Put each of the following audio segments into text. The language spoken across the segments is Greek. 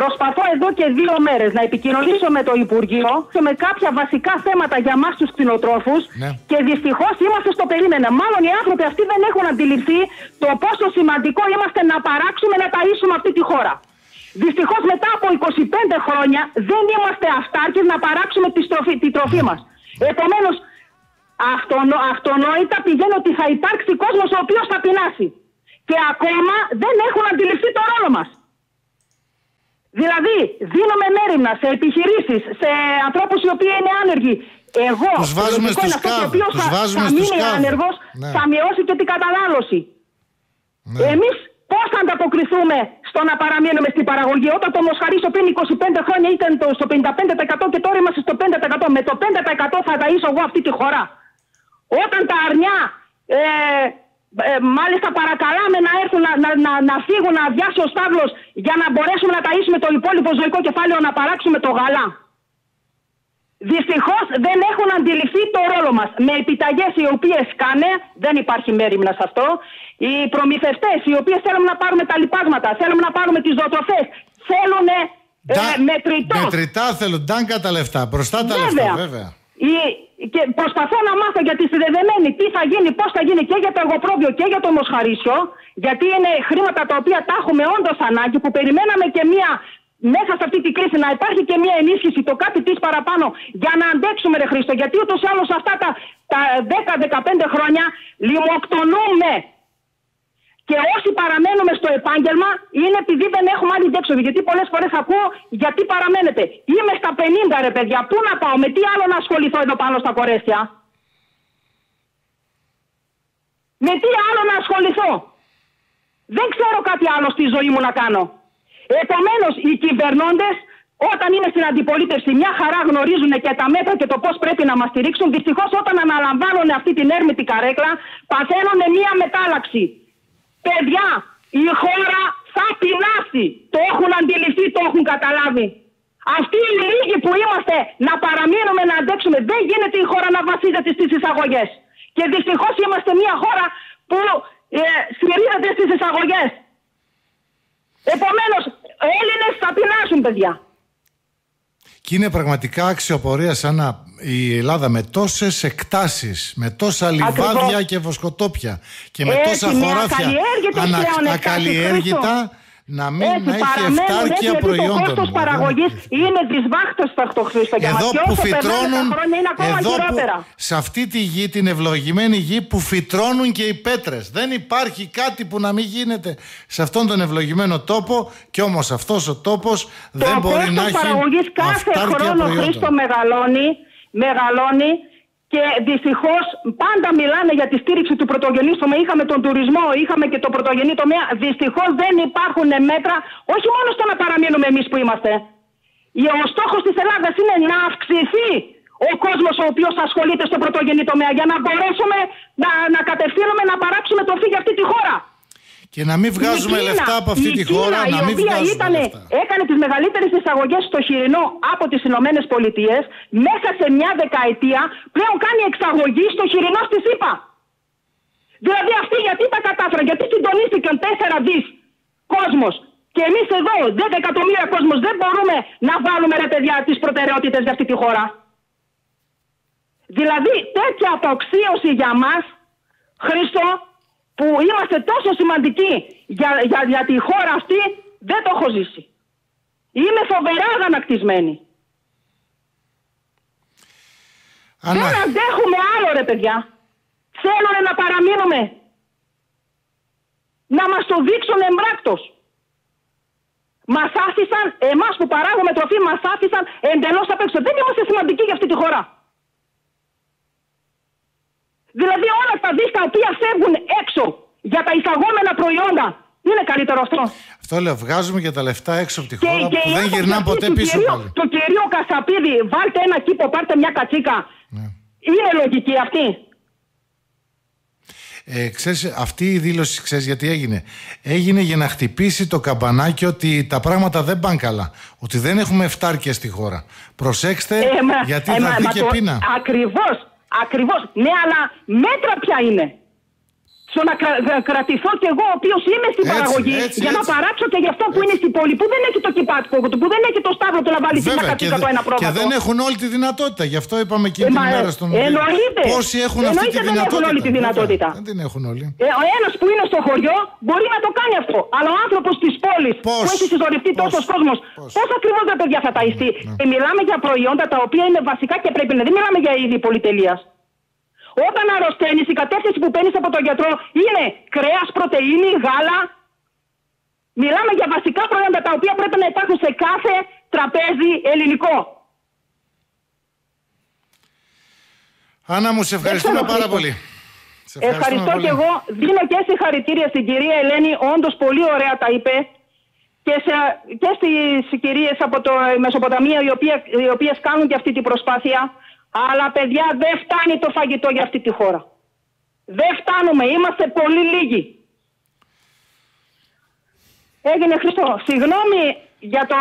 Προσπαθώ εδώ και δύο μέρες να επικοινωνήσω με το Υπουργείο και με κάποια βασικά θέματα για μας τους κτηνοτρόφους Ναι. και δυστυχώς είμαστε στο περίμενα. Μάλλον οι άνθρωποι αυτοί δεν έχουν αντιληφθεί το πόσο σημαντικό είμαστε να παράξουμε να ταΐσουμε αυτή τη χώρα. Δυστυχώς μετά από 25 χρόνια δεν είμαστε αυτάρκες να παράξουμε τη, στροφή, τη τροφή μας. Επομένως, αυτονο, αυτονόητα πηγαίνει ότι θα υπάρξει κόσμος ο οποίος θα πεινάσει. Και ακόμα δεν έχουν αντιληφθεί το ρόλο μας. Δηλαδή, δίνουμε μέρημνα σε επιχειρήσεις, σε ανθρώπους οι οποίοι είναι άνεργοι. Εγώ, Τους βάζουμε το λογικό στους είναι αυτός ο ΚΑΒ, οποίος τους θα, βάζουμε θα στους μείνει ΚΑΒ. άνεργος, Ναι. θα μειώσει και την κατανάλωση. Ναι. Εμείς πώς θα ανταποκριθούμε στο να παραμείνουμε στην παραγωγή όταν το Μοσχαρίσιο πριν 25 χρόνια ήταν το, στο 55% και τώρα είμαστε στο 5%. Με το 5% θα ταΐσω εγώ αυτή τη χώρα. Όταν τα αρνιά ε, ε, μάλιστα παρακαλάμε να έρθουν να, να, να, να φύγουν, να αδειάσει ο Σταύλος για να μπορέσουμε να ταΐσουμε το υπόλοιπο ζωικό κεφάλαιο να παράξουμε το γαλά. Δυστυχώς δεν έχουν αντιληφθεί το ρόλο μας. Με επιταγές οι οποίες κάνε, δεν υπάρχει μέρημνα σε αυτό. Οι προμηθευτές οι οποίες θέλουν να πάρουμε τα λοιπάσματα, θέλουν να πάρουμε τις ζωοτροφέ, θέλουν ε, Ντα- μετρητός. Μετρητά θέλουν, ντάνκα τα λεφτά. Μπροστά τα λεφτά, βέβαια. Η- και προσπαθώ να μάθω για τη συνδεδεμένη τι θα γίνει, πώς θα γίνει και για το εγωπρόβιο και για το μοσχαρίσιο. Γιατί είναι χρήματα τα οποία τα έχουμε όντως ανάγκη, που περιμέναμε και μία μέσα σε αυτή την κρίση να υπάρχει και μία ενίσχυση, το κάτι της παραπάνω, για να αντέξουμε, Ρε Χρήστο. Γιατί ούτως ή άλλως αυτά τα, τα 10-15 χρόνια λιμοκτονούμε. Και όσοι παραμένουμε στο επάγγελμα είναι επειδή δεν έχουμε άλλη διέξοδο. Γιατί πολλές φορές ακούω γιατί παραμένετε. Είμαι στα 50 ρε παιδιά. Πού να πάω, με τι άλλο να ασχοληθώ εδώ πάνω στα κορέσια. Με τι άλλο να ασχοληθώ; Δεν ξέρω κάτι άλλο στη ζωή μου να κάνω. Επομένως, οι κυβερνώντες, όταν είναι στην αντιπολίτευση, μια χαρά γνωρίζουν και τα μέτρα και το πώς πρέπει να μας στηρίξουν. Δυστυχώς, όταν αναλαμβάνουν αυτή την έρμητη καρέκλα, παθαίνουν μια μετάλλαξη. Παιδιά, η χώρα θα πεινάσει. Το έχουν αντιληφθεί, το έχουν καταλάβει. Αυτοί οι λίγοι που είμαστε να παραμείνουμε να αντέξουμε, δεν γίνεται η χώρα να βασίζεται στις εισαγωγές. Και δυστυχώς είμαστε μια χώρα που ε, στηρίζεται στις εισαγωγές. Επομένως, Έλληνε θα πεινάσουν, παιδιά. Και είναι πραγματικά αξιοπορία σαν να η Ελλάδα με τόσες εκτάσεις, με τόσα λιβάδια Ακριβώς. και βοσκοτόπια και με Έτσι, τόσα με χωράφια ακαλλιέργητες πλέον εκτάσεις, ακαλλιέργητα να μην Έτσι, να έχει παραμένουν, αυτάρκεια έτσι, προϊόντων. Γιατί το κόστος παραγωγής είναι δυσβάχτος το Χρήστο για μας. Εδώ Και που όσο περνάνε τα φυτρώνουν, χρόνια είναι ακόμα εδώ που, χειρότερα. σε αυτή τη γη, την ευλογημένη γη που φυτρώνουν και οι πέτρες. Δεν υπάρχει κάτι που να μην γίνεται σε αυτόν τον ευλογημένο τόπο και όμως αυτός ο τόπος δεν μπορεί να έχει παραγωγής κάθε αυτάρκεια χρόνο προϊόντων. Χρήστο μεγαλώνει, μεγαλώνει και δυστυχώς πάντα μιλάνε για τη στήριξη του πρωτογενή τομέα. Είχαμε τον τουρισμό, είχαμε και το πρωτογενή τομέα. Δυστυχώς δεν υπάρχουν μέτρα, όχι μόνο στο να παραμείνουμε εμείς που είμαστε. Ο στόχος της Ελλάδας είναι να αυξηθεί ο κόσμος ο οποίος ασχολείται στο πρωτογενή τομέα για να μπορέσουμε να, να κατευθύνουμε να παράξουμε τροφή για αυτή τη χώρα. Και να μην βγάζουμε Η Κίνα, λεφτά από αυτή η τη Κίνα, χώρα, η να μην οποία βγάζουμε ήτανε- λεφτά. έκανε τις μεγαλύτερες εισαγωγές στο χοιρινό από τις Ηνωμένες Πολιτείες, μέσα σε μια δεκαετία πλέον κάνει εξαγωγή στο χοιρινό στη ΣΥΠΑ. Δηλαδή αυτοί γιατί τα κατάφεραν, γιατί συντονίστηκαν 4 δις κόσμος. Και εμείς εδώ, 10 εκατομμύρια κόσμος, δεν μπορούμε να βάλουμε ρε παιδιά τις προτεραιότητες για αυτή τη χώρα. Δηλαδή τέτοια αποξίωση για μας, Χριστό, που είμαστε τόσο σημαντικοί για, για, για τη χώρα αυτή, δεν το έχω ζήσει. Είμαι φοβερά αγανακτισμένη. Ανά, Δεν αντέχουμε άλλο ρε παιδιά. Θέλουν να παραμείνουμε. Να μας το δείξουν εμπράκτος. Μας άφησαν, εμάς που παράγουμε τροφή, μας άφησαν εντελώς απ' έξω. Δεν είμαστε σημαντικοί για αυτή τη χώρα. Δηλαδή όλα τα δίσκα τα οποία φεύγουν έξω για τα εισαγόμενα προϊόντα. Είναι καλύτερο αυτό. αυτό λέω, βγάζουμε και τα λεφτά έξω από τη Και, χώρα και που η δεν άποψη γυρνά αυτή ποτέ του πίσω κυρίου, πάλι. Του κυρίου Κασαπίδη, βάλτε ένα κήπο, πάρτε μια κατσίκα. Ναι. Είναι λογική αυτή; Ε, ξέρεις, αυτή η δήλωση, ξέρεις γιατί έγινε; Έγινε για να χτυπήσει το καμπανάκι ότι τα πράγματα δεν πάνε καλά. Ότι δεν έχουμε φτάρκια στη χώρα. Προσέξτε, Ε, μα- γιατί ε, θα μα- δει μα και το- πείνα. Ακριβώς, ακριβώς. Ναι, αλλά μέτρα ποια είναι; Στο να κρα- κρα- κρατηθώ κι εγώ, ο οποίος είμαι στην Έτσι, παραγωγή, έτσι, για να έτσι. παράξω και για αυτό που είναι στην πόλη, που δεν έχει το κυπάτικο του, που δεν έχει το σταύρο του να βάλεις στην Βέβαια, και, κατσίκα το δε- ένα και πρόβατο. δεν έχουν όλη τη δυνατότητα. Γι' αυτό είπαμε και Ε, την μα, ημέρα στον ε, εννοείται. Πόσοι έχουν αυτή Εννοείται τη δεν έχουν δυνατότητα. όλη τη Βέβαια, δυνατότητα. Δεν την έχουν όλοι. Ε, ο ένας που είναι στο χωριό μπορεί να το κάνει αυτό. Αλλά ο άνθρωπος της πόλης Πώς; που έχει συσσωρευτεί Πώς; τόσος κόσμος, Πώς; πώς ακριβώς τα παιδιά θα ταϊστεί. Και μιλάμε για προϊόντα τα οποία είναι βασικά και πρέπει να. Δεν μιλάμε για είδη πολυτελείας. Όταν αρρωσταίνεις, η κατεύθυνση που παίρνεις από τον γιατρό είναι κρέας, πρωτενη, γάλα. Μιλάμε για βασικά προϊόντα τα οποία πρέπει να υπάρχουν σε κάθε τραπέζι ελληνικό. Άννα μου, σε ευχαριστούμε ξέρω, πάρα Χρήστο. πολύ. Σε ευχαριστούμε Ευχαριστώ πολύ. και εγώ. Δίνω και συγχαρητήρια στην κυρία Ελένη. Όντως πολύ ωραία τα είπε. Και, σε, και στις κυρίες από το Μεσοποταμία οι, οποία, οι οποίες κάνουν και αυτή την προσπάθεια. Αλλά παιδιά δεν φτάνει το φαγητό για αυτή τη χώρα. Δεν φτάνουμε. Είμαστε πολύ λίγοι. Έγινε Χριστό. Συγγνώμη για, το,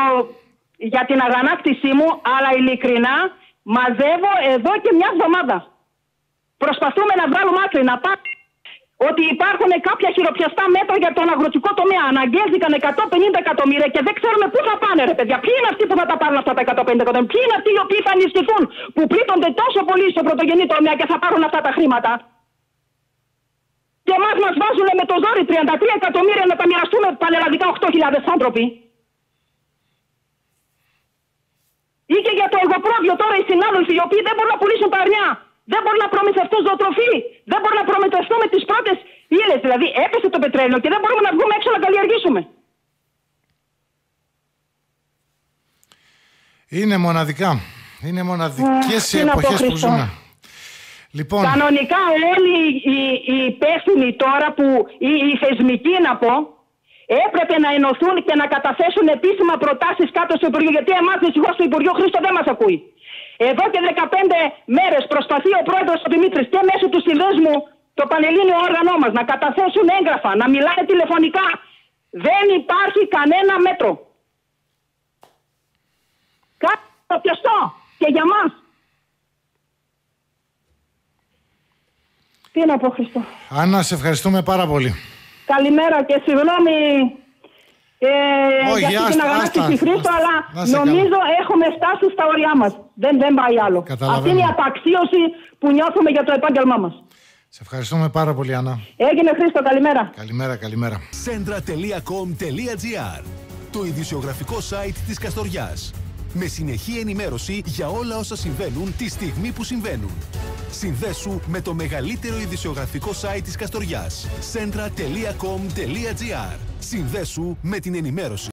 για την αγανάκτησή μου, αλλά ειλικρινά μαζεύω εδώ και μια εβδομάδα. Προσπαθούμε να βγάλουμε άκρη, να πάμε ότι υπάρχουν κάποια χειροπιαστά μέτρα για τον αγροτικό τομέα. Αναγκαίστηκαν 150 εκατομμύρια και δεν ξέρουμε πού θα πάνε, ρε παιδιά. Ποιοι είναι αυτοί που θα τα πάρουν αυτά τα 150 εκατομμύρια; Ποιοι είναι αυτοί οι οποίοι θα ενισχυθούν, που πλήττονται τόσο πολύ στο πρωτογενή τομέα και θα πάρουν αυτά τα χρήματα; Και εμάς μας βάζουν με το ζόρι 33 εκατομμύρια να τα μοιραστούμε πανελλαδικά 8.000 άνθρωποι. Ή και για το εγωπρόβιο τώρα οι συνάδελφοι οι οποίοι δεν μπορούν να πουλήσουν τα αρνιά. Δεν μπορούν να προμηθευτούν ζωοτροφή. Δεν μπορούν να προμηθευτούμε τις πρώτε ύλε. Δηλαδή έπεσε το πετρέλαιο και δεν μπορούμε να βγούμε έξω να καλλιεργήσουμε. Είναι μοναδικά. Είναι μοναδικές Αχ, οι τι να πω, εποχές που Χριστό. ζούμε. Λοιπόν, Κανονικά όλοι οι, οι υπεύθυνοι τώρα που οι, οι θεσμικοί να πω έπρεπε να ενωθούν και να καταθέσουν επίσημα προτάσεις κάτω στο Υπουργείο γιατί εμάς δυστυχώς το Υπουργείο Χρήστο δεν μας ακούει. Εδώ και 15 μέρες προσπαθεί ο πρόεδρος ο Δημήτρης και μέσω του συνδέσμου το πανελλήνιο όργανό μας να καταθέσουν έγγραφα, να μιλάνε τηλεφωνικά. Δεν υπάρχει κανένα μέτρο. Κάτι το πιαστό και για μας. Τι να πω Χριστό. Άννα, σε ευχαριστούμε πάρα πολύ. Καλημέρα και συγγνώμη ε, Όχι, για αυτή άστα, την αγανάκτηση άστα, Χρήστο, άστα. αλλά Να σε νομίζω έχουμε φτάσει στα όρια μας. Δεν, δεν πάει άλλο. Καταλαβαίνω. Αυτή είναι η απαξίωση που νιώθουμε για το επάγγελμά μας. Σε ευχαριστούμε πάρα πολύ, Άννα. Έγινε Χρήστο, καλημέρα. Καλημέρα, καλημέρα. Centra.com.gr Το ειδησιογραφικό site της Καστοριάς. Με συνεχή ενημέρωση για όλα όσα συμβαίνουν τη στιγμή που συμβαίνουν. Συνδέσου με το μεγαλύτερο ειδησιογραφικό site της Καστοριάς. Centra.com.gr Συνδέσου με την ενημέρωση.